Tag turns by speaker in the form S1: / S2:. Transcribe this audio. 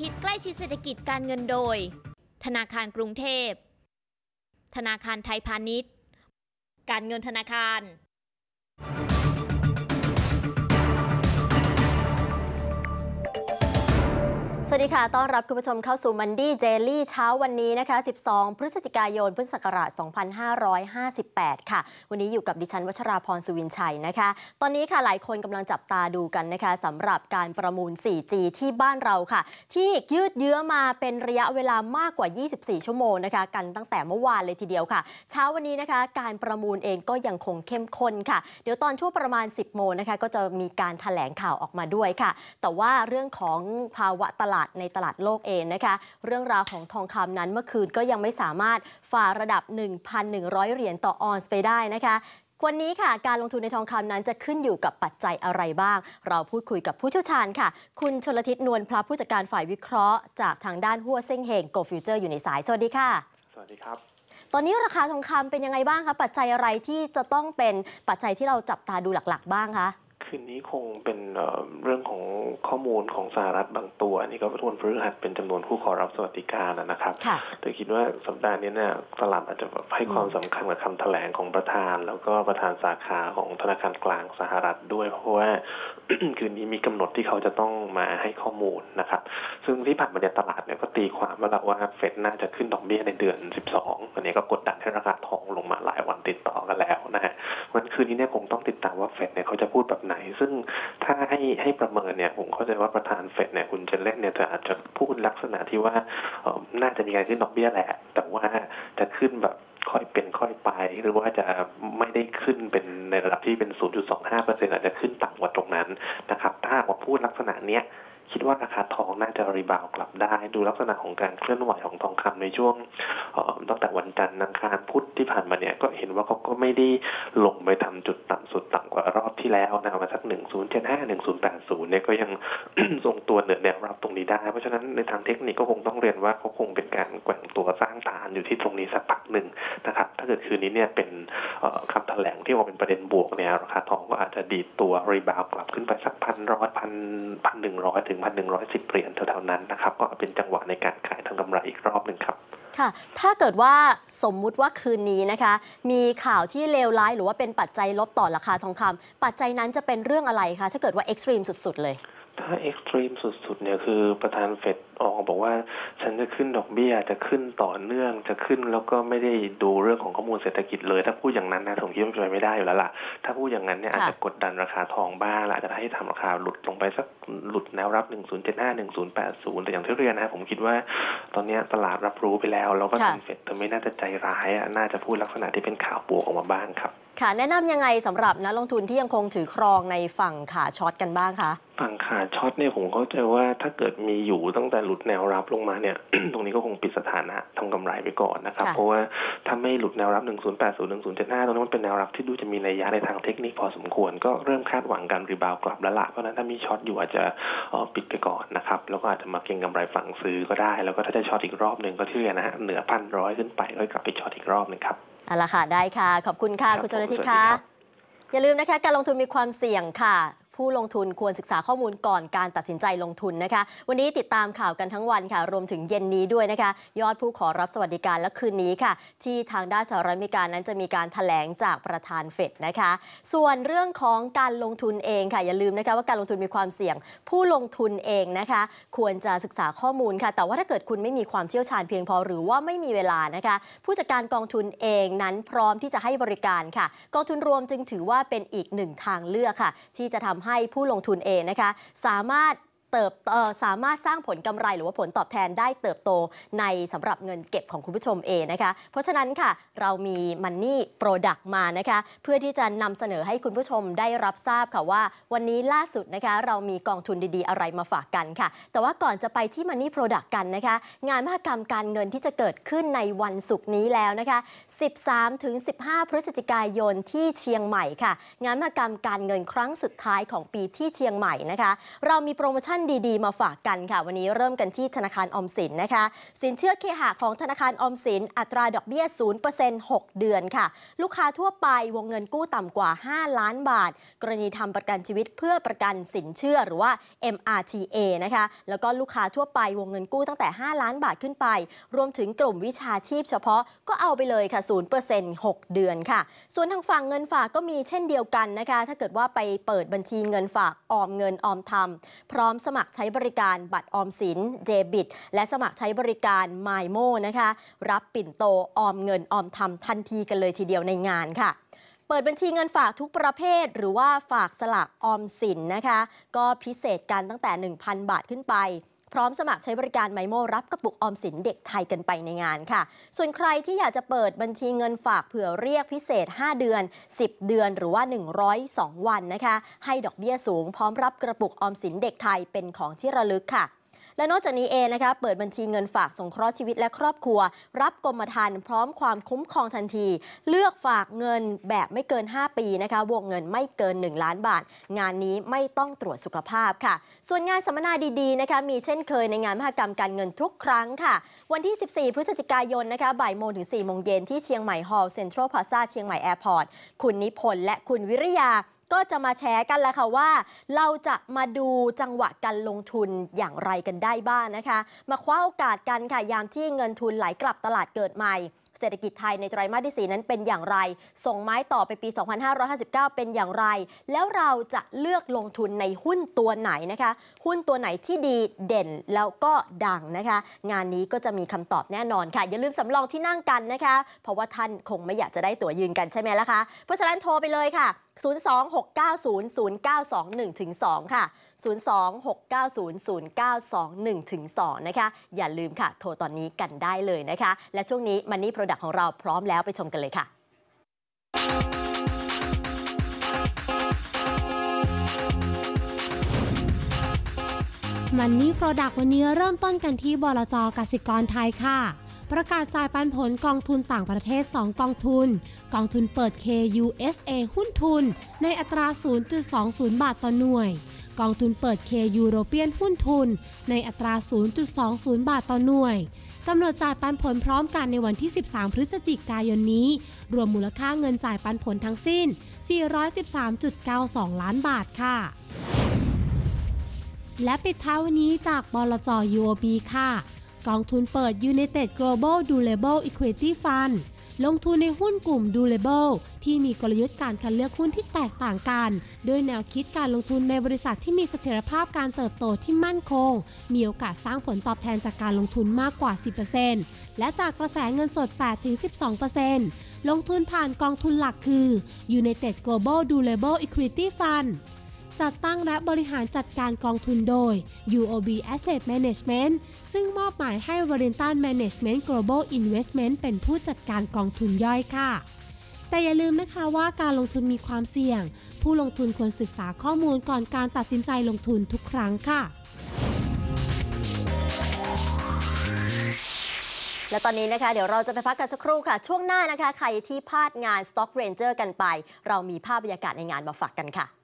S1: ทิศใกล้ชิดเศรษฐกิจการเงินโดย ธนาคารกรุงเทพ ธนาคารไทยพาณิชย์ การเงินธนาคาร
S2: สวัสดีค่ะ ต้อนรับคุณผู้ชมเข้าสู่มันดี้เจลี่เช้าวันนี้นะคะ 12 พฤศจิกายน พุทธศักราช 2558 ค่ะ วันนี้อยู่กับดิฉันวัชราพรสุวินชัยนะคะ ตอนนี้ค่ะหลายคนกำลังจับตาดูกันนะคะสำหรับการประมูล 4G ที่บ้านเราค่ะ ที่ยืดเยื้อมาเป็นระยะเวลามากกว่า 24 ชั่วโมงนะคะ กันตั้งแต่เมื่อวานเลยทีเดียวค่ะ เช้าวันนี้นะคะ การประมูลเองก็ยังคงเข้มข้นค่ะ เดี๋ยวตอนช่วงประมาณ 10 โมงนะคะ ก็จะมีการถแถลงข่าวออกมาด้วยค่ะ แต่ว่าเรื่องของภาวะตลาดในตลาดโลกเองนะคะ เรื่องราวของทองคำนั้นเมื่อคืนก็ยังไม่สามารถฝ่าระดับ 1,100 เหรียญต่อออนซ์ไปได้นะคะวันนี้ค่ะ การลงทุนในทองคำนั้นจะขึ้นอยู่กับปัจจัยอะไรบ้าง เราพูดคุยกับผู้เชี่ยวชาญค่ะ คุณชลทิศนวลพระผู้จัดการฝ่ายวิเคราะห์จากทางด้านฮั่วเซ่งเฮงโกลด์ฟิวเจอร์สอยู่ในสาย สวัสดีค่ะ
S3: สวัสดีครับ
S2: ตอนนี้ราคาทองคำเป็นยังไงบ้างคะ ปัจจัยอะไรที่จะต้องเป็นปัจจัยที่เราจับตาดูหลักๆ บ้างคะ
S3: คืนนี้คงเป็นเอ่อเรื่องของข้อมูลของสหรัฐบางตัวนี่ก็เป็นวันพฤหัสเป็นจำนวนผู้ขอรับสวัสดิการนะนะครับ
S2: ค่ะ
S3: แต่คิดว่าสัปดาห์นี้เนี่ยตลาดอาจจะให้ความสำคัญกับคำแถลงของประธาน แล้วก็ประธานสาขาของธนาคารกลางสหรัฐด้วย เพราะว่าคืนนี้มีกำหนดที่เขาจะต้องมาให้ข้อมูลนะครับ ซึ่งที่ผ่านมาเนี่ยตลาดเนี่ยก็ตีความว่าละว่าเฟดน่าจะขึ้นดอกเบี้ยในเดือน 12 อันนี้ก็กดดันให้ราคาทองลงมาหลายวันติดต่อกันแล้วนะฮะวันคืนนี้เนี่ยคงต้องติดตามว่าเฟดเนี่ยเขาจะพูดแบบไหนซึ่งถ้าให้ให้ประเมินเนี่ยผมเข้าใจว่าประธานเฟดเนี่ยคุณเจนเล่นเนี่ยจะอาจจะพูดลักษณะที่ว่าน่าจะมีการขึ้นดอกเบี้ยแหละ แต่ว่าจะขึ้นแบบค่อยเป็นค่อยไป หรือว่าจะไม่ได้ขึ้นเป็นในระดับที่เป็น 0.25เปอร์เซ็นอาจจะขึ้นต่ำกว่าตรงนั้นนะครับ ถ้าว่าพูดลักษณะเนี้ย คิดว่าราคาทองน่าจะรีบาวกลับได้ ดูลักษณะของการเคลื่อนไหวของทองคำในช่วงออตั้งแต่วันจันทร์อังคารพุธที่ผ่านมาเนี่ยก็เห็นว่าเขาก็ไม่ได้ลงไปทำจุดต่ำสุดต่ำกว่ารอบที่แล้วนะครับมาสัก1075 1080เนี่ยก็ยังทรงตัวเหนือแนวรับตรงนี้ได้ เพราะฉะนั้นในทางเทคนิคก็คงต้องเรียนว่าเขาคงเป็นการแกว่งตัวสร้างฐานอยู่ที่ตรงนี้สักพักหนึ่ง คืนนี้เนี่ยเป็นคำแถลงที่ว่าเป็นประเด็นบวกเนี่ยราคาทองก็อาจจะดีดตัว rebound กลับขึ้นไปสักพันร้อยพันพันหนึ่งร้อยถึงพันหนึ่งร้อยสิบเหรียญแถวๆนั้นนะครับ ก็เป็นจังหวะในการขายทำกำไรอีกรอบหนึ่งครับ
S2: ค่ะ ถ้าเกิดว่าสมมุติว่าคืนนี้นะคะ มีข่าวที่เลวร้ายหรือว่าเป็นปัจจัยลบต่อราคาทองคำปัจจัยนั้นจะเป็นเรื่องอะไรคะถ้าเกิดว่า extreme สุด ๆ เลย
S3: ถ้า extreme สุดๆเนี่ยคือประธานเฟดออกมาบอกว่า ฉันจะขึ้นดอกเบี้ยจะขึ้นต่อเนื่องจะขึ้นแล้วก็ไม่ได้ดูเรื่องของข้อมูลเศรษฐกิจเลย ถ้าพูดอย่างนั้นนะผมคิดว่าเป็นไปไม่ได้อยู่แล้วล่ะ ถ้าพูดอย่างนั้นเนี่ยอาจจะกดดันราคาทองบ้างและอาจจะให้ทำราคาหลุดลงไปสักหลุดแนวรับ 1075 1080 แต่อย่างที่เรียนนะผมคิดว่าตอนเนี้ยตลาดรับรู้ไปแล้ว แล้วก็
S2: ค่ะ
S3: ทางเฟดเธอไม่น่าจะใจร้ายอะน่าจะพูดลักษณะที่เป็นข่าวบวกออกมาบ้างครับ
S2: ค่ะแนะนำยังไงสำหรับนักลงทุนที่ยังคงถือครองในฝั่งขาช็อตกันบ้างคะ
S3: ฝั่งขา short เนี่ยผมเข้าใจว่าถ้าเกิดมีอยู่ตั้งแต่หลุดแนวรับลงมาเนี่ย ตรงนี้ก็คงปิดสถานะทำกำไรไปก่อนนะครับ
S2: ค่ะ
S3: เพราะว่าถ้าไม่หลุดแนวรับ 1080 1075 ตรงนั้นมันเป็นแนวรับที่ดูจะมีนัยยะในทางเทคนิคพอสมควร ก็เริ่มคาดหวังการ rebound กลับแล้วละเพราะฉะนั้นถ้ามี short อยู่อาจจะเอ่อปิดไปก่อนนะครับ แล้วก็อาจจะมาเก็งกำไรฝั่งซื้อก็ได้ แล้วก็ถ้าจะ short อีกรอบหนึ่งก็ที่เรียนนะฮะเหนือพันร้อยขึ้นไปก็กลับไป short อีกรอบหนึ่งครับ
S2: เอาละค่ะได้ค่ะ ขอบคุณค่ะ
S3: ครับ
S2: คุณชนทิศ
S3: ผมสวัสดี
S2: ค่ะ
S3: ครับ
S2: อย่าลืมนะคะ การลงทุนมีความเสี่ยงค่ะ ผู้ลงทุนควรศึกษาข้อมูลก่อนการตัดสินใจลงทุนนะคะ วันนี้ติดตามข่าวกันทั้งวันค่ะ รวมถึงเย็นนี้ด้วยนะคะ ยอดผู้ขอรับสวัสดิการและคืนนี้ค่ะ ที่ทางด้านสหรัฐอเมริกานั้นจะมีการถแถลงจากประธานเฟดนะคะ ส่วนเรื่องของการลงทุนเองค่ะอย่าลืมนะคะว่าการลงทุนมีความเสี่ยง ผู้ลงทุนเองนะคะ ควรจะศึกษาข้อมูลค่ะ แต่ว่าถ้าเกิดคุณไม่มีความเชี่ยวชาญเพียงพอหรือว่าไม่มีเวลานะคะ ผู้จัดการกองทุนเองนั้นพร้อมที่จะให้บริการค่ะ กองทุนรวมจึงถือว่าเป็นอีกหนึ่งทางเลือกค่ะ ที่จะทำใให้ผู้ลงทุนเองนะคะ สามารถ เติบสามารถสร้างผลกำไรหรือว่าผลตอบแทนได้เติบโตในสำหรับเงินเก็บของคุณผู้ชมเองนะคะ เพราะฉะนั้นค่ะเรามี Money Product มานะคะ เพื่อที่จะนำเสนอให้คุณผู้ชมได้รับทราบค่ะว่า วันนี้ล่าสุดนะคะเรามีกองทุนดีๆ อะไรมาฝากกันค่ะ แต่ว่าก่อนจะไปที่ Money Product กันนะคะ งานมหกรรมการเงินที่จะเกิดขึ้นในวันศุกร์นี้แล้วนะคะ 13ถึง15 พฤศจิกายนที่เชียงใหม่ค่ะ งานมหกรรมการเงินครั้งสุดท้ายของปีที่เชียงใหม่นะคะ เรามีโปรโมชั่นนดีๆ มาฝากกันค่ะ วันนี้เริ่มกันที่ธนาคารออมสินนะคะ สินเชื่อเคหะของธนาคารออมสิน อัตราดอกเบี้ย 0% 6 เดือนค่ะ ลูกค้าทั่วไปวงเงินกู้ต่ำกว่า 5 ล้านบาท กรณีทำประกันชีวิตเพื่อประกันสินเชื่อหรือว่า MRTA นะคะ แล้วก็ลูกค้าทั่วไปวงเงินกู้ตั้งแต่ 5 ล้านบาทขึ้นไป รวมถึงกลุ่มวิชาชีพเฉพาะก็เอาไปเลยค่ะ 0% 6 เดือนค่ะ ส่วนทางฝั่งเงินฝากก็มีเช่นเดียวกันนะคะ ถ้าเกิดว่าไปเปิดบัญชีเงินฝากออมเงินออมทำพร้อมสมัครใช้บริการบัตรออมสินเดบิต และสมัครใช้บริการ m y m o นะคะ รับปิ่นโตออมเงินออมทำทันทีกันเลยทีเดียวในงานค่ะเปิดบัญชีเงินฝากทุกประเภท หรือว่าฝากสลากออมสินนะคะ ก็พิเศษกันตั้งแต่ 1,000 บาทขึ้นไป พร้อมสมัครใช้บริการไมโมรับกระปุกออมสินเด็กไทยกันไปในงานค่ะ ส่วนใครที่อยากจะเปิดบัญชีเงินฝากเผื่อเรียกพิเศษ 5 เดือน 10 เดือนหรือว่า 102 วันนะคะ ให้ดอกเบี้ยสูงพร้อมรับกระปุกออมสินเด็กไทยเป็นของที่ระลึกค่ะ และนอกจากนี้เองนะคะเปิดบัญชีเงินฝากสงเคราะห์ชีวิตและครอบครัว รับกรมธรรม์พร้อมความคุ้มครองทันที เลือกฝากเงินแบบไม่เกิน 5 ปีนะคะวงเงินไม่เกิน 1 ล้านบาท งานนี้ไม่ต้องตรวจสุขภาพค่ะ ส่วนงานสัมมนาดีๆนะคะมีเช่นเคยในงานมหกรรมการเงินทุกครั้งค่ะ วันที่ 14 พฤศจิกายนนะคะบ่ายโมงถึง4โมงเย็นที่เชียงใหม่ฮอลล์เซ็นทรัลพลาซ่าเชียงใหม่แอร์พอร์ตคุณนิพนธ์และคุณวิริยา ก็จะมาแชร์กันแหละค่ะว่า เราจะมาดูจังหวะการลงทุนอย่างไรกันได้บ้างนะคะ มาคว้าโอกาสกันค่ะยามที่เงินทุนไหลกลับตลาดเกิดใหม่เศรษฐกิจไทยในไตรมาสที่ 4 นั้นเป็นอย่างไร ส่งไม้ต่อไปปี 2559 เป็นอย่างไร แล้วเราจะเลือกลงทุนในหุ้นตัวไหนนะคะ หุ้นตัวไหนที่ดีเด่นแล้วก็ดังนะคะ งานนี้ก็จะมีคำตอบแน่นอนค่ะ อย่าลืมสำรองที่นั่งกันนะคะ เพราะว่าท่านคงไม่อยากจะได้ตั๋วยืนกันใช่ไหมล่ะคะ เพราะฉะนั้นโทรไปเลยค่ะ 026900921-2 ค่ะ 026900921-2 นะคะ อย่าลืมค่ะ โทรตอนนี้กันได้เลยนะคะ และช่วงนี้ Money Product ของเราพร้อมแล้วไปชมกันเลยค่ะ
S4: Money Product วันนี้เริ่มต้นกันที่บลจกสิกรไทยค่ะ ประกาศจ่ายปันผลกองทุนต่างประเทศ 2 กองทุน กองทุนเปิด KUSA หุ้นทุน ในอัตรา 0.20 บาทต่อหน่วย กองทุนเปิด K European หุ้นทุน ในอัตรา 0.20 บาทต่อหน่วย กำหนดจ่ายปันผลพร้อมกันในวันที่ 13 พฤศจิกายนนี้ รวมมูลค่าเงินจ่ายปันผลทั้งสิ้น 413.92 ล้านบาทค่ะ และปิดท้ายวันนี้จากบลจ UOB ค่ะ กองทุนเปิด United Global Durable Equity Fund ลงทุนในหุ้นกลุ่ม Durable ที่มีกลยุทธ์การคัดเลือกหุ้นที่แตกต่างกันโดยแนวคิดการลงทุนในบริษัทที่มีเสถียรภาพการเติบโตที่มั่นคง มีโอกาสสร้างผลตอบแทนจากการลงทุนมากกว่า 10%และจากกระแสเงินสด 8-12%ลงทุนผ่านกองทุนหลักคือ United Global Durable Equity Fund จัดตั้งและบริหารจัดการกองทุนโดย UOB Asset Management ซึ่งมอบหมายให้ v a l e n t a n Management Global Investment เป็นผู้จัดการกองทุนย่อยค่ะ แต่อย่าลืมนะคะว่าการลงทุนมีความเสี่ยง ผู้ลงทุนควรศึกษาข้อมูลก่อนการตัดสินใจลงทุนทุกครั้งค่ะ
S2: และตอนนี้นะคะเดี๋ยวเราจะไปพักกันสักครู่ค่ะ ช่วงหน้านะคะ ใครที่พลาดงาน Stock Ranger กันไป เรามีภาพบรรยากาศในงานมาฝากกันค่ะ